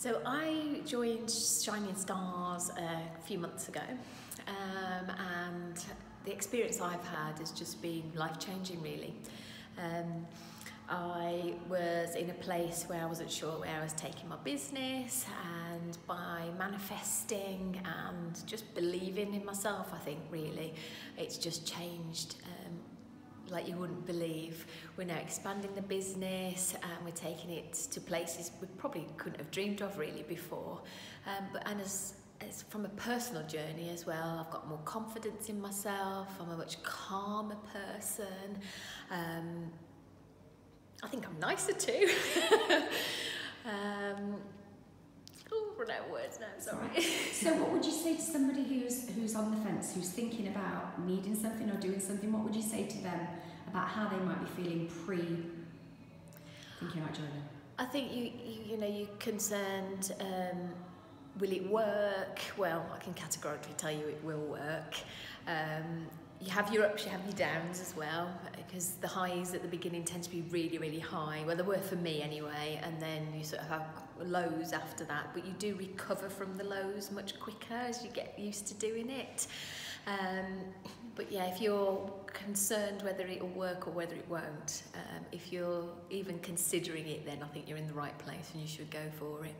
So I joined Shining Stars a few months ago, um, and the experience I've had has just been life changing, really. Um, I was in a place where I wasn't sure where I was taking my business, and by manifesting and just believing in myself, I think really it's just changed. Um, like you wouldn't believe. We're now expanding the business and we're taking it to places we probably couldn't have dreamed of really before. Um, but and as, as from a personal journey as well, I've got more confidence in myself. I'm a much calmer person. Um, I think I'm nicer too. um, out words now. Sorry. so, what would you say to somebody who's who's on the fence, who's thinking about needing something or doing something? What would you say to them about how they might be feeling pre thinking about joining? I think you you, you know you're concerned. Um, will it work? Well, I can categorically tell you it will work. Um, you have your ups, you have your downs as well, because the highs at the beginning tend to be really, really high. Well, they were for me anyway, and then you sort of have lows after that, but you do recover from the lows much quicker as you get used to doing it. Um, but yeah, if you're concerned whether it will work or whether it won't, um, if you're even considering it, then I think you're in the right place and you should go for it.